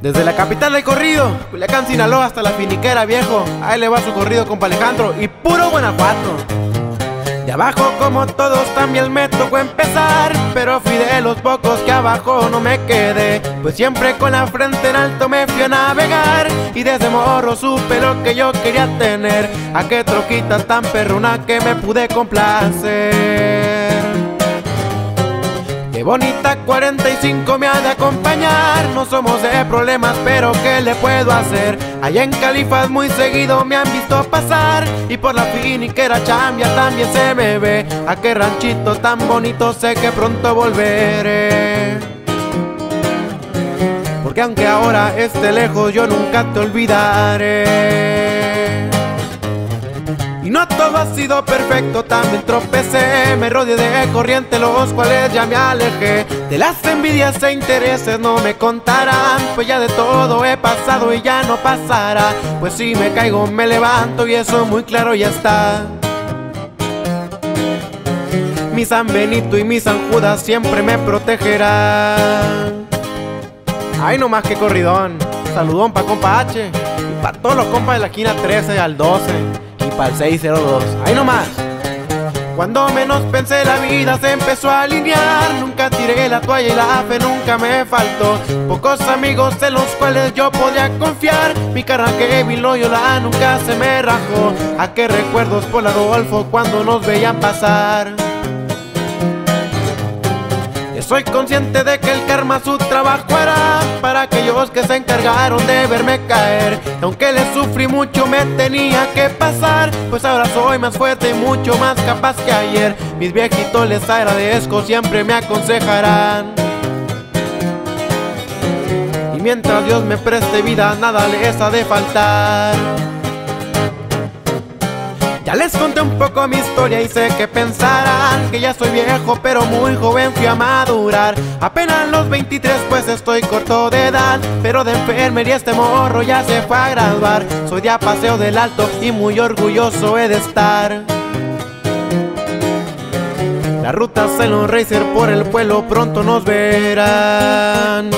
Desde la capital del corrido, Culiacán, Sinaloa hasta la finiquera, viejo. Ahí le va su corrido con Alejandro y puro Guanajuato. De abajo como todos también me tocó empezar Pero fui de los pocos que abajo no me quedé Pues siempre con la frente en alto me fui a navegar Y desde morro supe lo que yo quería tener A qué troquita tan perruna que me pude complacer Qué bonita 45 me ha de acompañar No somos de problemas pero ¿qué le puedo hacer? Allá en Califas muy seguido me han visto pasar. Y por la finiquera chambia también se me ve. A qué ranchito tan bonito sé que pronto volveré. Porque aunque ahora esté lejos yo nunca te olvidaré no todo ha sido perfecto, también tropecé Me rodeé de corriente, los cuales ya me alejé. De las envidias e intereses no me contarán Pues ya de todo he pasado y ya no pasará. Pues si me caigo me levanto y eso muy claro ya está. Mi San Benito y mi San Judas siempre me protegerán. Ay no más que corridón. Saludón pa' compa H Y para todos los compas de la esquina 13 al 12 para el 602. Ahí nomás. Cuando menos pensé la vida se empezó a alinear. Nunca tiré la toalla y la fe nunca me faltó. Pocos amigos en los cuales yo podía confiar. Mi cara que vi Loyola nunca se me rajó. A qué recuerdos por la Rodolfo cuando nos veían pasar soy consciente de que el karma su trabajo hará para aquellos que se encargaron de verme caer. aunque le sufrí mucho me tenía que pasar, pues ahora soy más fuerte mucho más capaz que ayer. Mis viejitos les agradezco, siempre me aconsejarán. Y mientras Dios me preste vida, nada les ha de faltar. Ya les conté un poco mi historia y sé que pensarán que ya soy viejo pero muy joven fui a madurar. Apenas los 23 pues estoy corto de edad Pero de enfermería este morro ya se fue a graduar. Soy de Paseo del Alto y muy orgulloso he de estar. Las rutas en los racer por el pueblo pronto nos verán